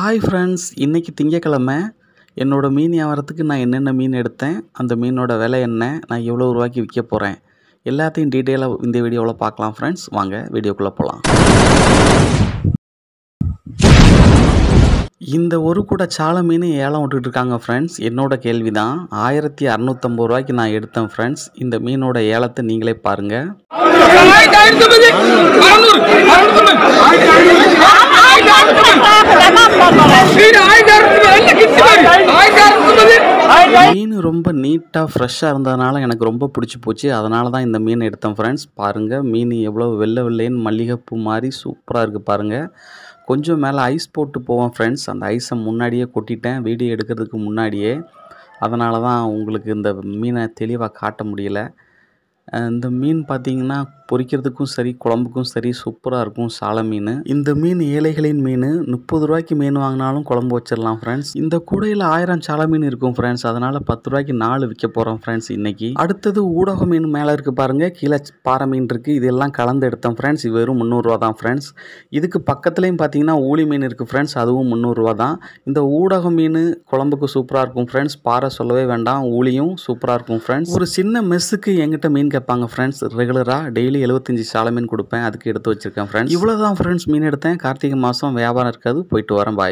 Hi friends இன்றைக்கி திங்கக்கிழமை. என்னோடய மீன் வியாபாரத்துக்கு நான் என்னென்ன மீன் எடுத்தேன் அந்த மீனோட விலை என்ன நான் எவ்வளோ ரூபாய்க்கு விற்க போகிறேன் எல்லாத்தையும் டீட்டெயிலாக இந்த வீடியோவில் பார்க்கலாம் ஃப்ரெண்ட்ஸ் வாங்க வீடியோக்குள்ளே போகலாம் இந்த ஒரு கூட சாலை மீன் ஏலம் விட்டுட்டு இருக்காங்க ஃப்ரெண்ட்ஸ் என்னோட கேள்வி தான் ஆயிரத்தி அறநூற்றம்பது ரூபாய்க்கு நான் எடுத்தேன் ஃப்ரெண்ட்ஸ் இந்த மீனோட ஏலத்தை நீங்களே பாருங்கள் மீன் ரொம்ப நீட்டாக ஃப்ரெஷ்ஷாக இருந்ததுனால எனக்கு ரொம்ப பிடிச்சி போச்சு. அதனால தான் இந்த மீன் எடுத்தேன் ஃப்ரெண்ட்ஸ் பாருங்கள் மீன் எவ்வளோ வெள்ளை வெள்ளைன்னு மல்லிகைப்பூ மாதிரி சூப்பராக இருக்குது பாருங்கள் கொஞ்சம் மேலே ஐஸ் போட்டு போவேன் ஃப்ரெண்ட்ஸ் அந்த ஐஸை முன்னாடியே கொட்டிட்டேன். வீடியோ எடுக்கிறதுக்கு முன்னாடியே. அதனால தான் உங்களுக்கு இந்த மீனை தெளிவாக காட்ட முடியல. இந்த மீன் பார்த்தீங்கன்னா பொரிக்கிறதுக்கும் சரி குழம்புக்கும் சரி சூப்பராக இருக்கும் சாலை மீன். இந்த மீன் ஏழைகளின் மீன். முப்பது ரூபாய்க்கு மீன் வாங்கினாலும் குழம்பு வச்சிடலாம் ஃப்ரெண்ட்ஸ் இந்த கூடையில் ஆயிரம் சாலை மீன் இருக்கும் ஃப்ரெண்ட்ஸ் அதனால் பத்து ரூபாய்க்கு நாலு விற்க போகிறோம் ஃப்ரெண்ட்ஸ் இன்னைக்கு. அடுத்தது ஊடக மீன் மேலே இருக்குது பாருங்கள் கீழே பாறை மீன் இருக்குது இதெல்லாம் கலந்து எடுத்தோம் ஃப்ரெண்ட்ஸ் இது வெறும் முந்நூறுரூவா தான் ஃப்ரெண்ட்ஸ் இதுக்கு பக்கத்துலேயும் பார்த்தீங்கன்னா ஊளி மீன் இருக்குது ஃப்ரெண்ட்ஸ் அதுவும் முந்நூறுரூவா தான். இந்த ஊடக மீன் குழம்புக்கு சூப்பராக இருக்கும் ஃப்ரெண்ட்ஸ் பாறை சொல்லவே வேண்டாம். ஊளியும் சூப்பராக இருக்கும் ஃப்ரெண்ட்ஸ் ஒரு சின்ன மெஸ்ஸுக்கு எங்கிட்ட மீன் கேட்பாங்க ஃப்ரெண்ட்ஸ் ரெகுலராக டெய்லி எழுபத்தஞ்சி சாலை மீன் கொடுப்பேன். அதுக்கு எடுத்து வச்சுருக்கேன் ஃப்ரெண்ட்ஸ் இவ்வளோ தான் ஃப்ரெண்ட்ஸ் மீன் எடுத்தேன். கார்த்திகை மாதம் வியாபாரம் இருக்காது. போயிட்டு வரேன் பாய்